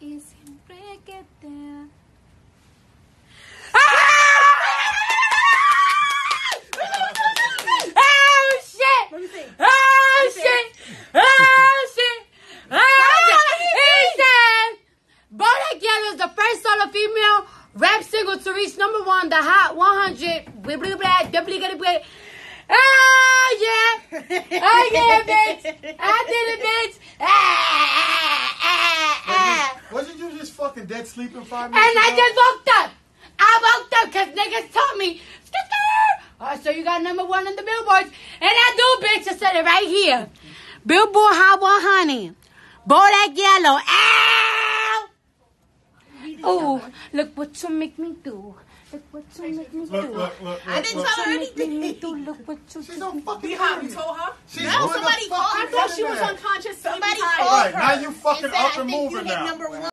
y siempre que te... Female rap single to reach number one, the Hot 100. Blah, blah, blah, blah, blah, blah. Oh yeah! Oh yeah, bitch! I did it, bitch! Fucking dead sleeping five minutes And I just woke up. I woke up because niggas told me. "Skr-skr." Oh, so you got number one on the billboards. And I do, bitch. I said it right here. Billboard Hot 100. Bodak Yellow. Ow! Oh, look what you make me do. Look what you make me do. Look, look, look, I didn't look. tell her Look what you make me anything. do. Look what you She's do. on fucking You how you told her? She's no, somebody fucking called. I thought she was unconscious. Somebody sleeping called Right, now you fucking up I and moving now. number one.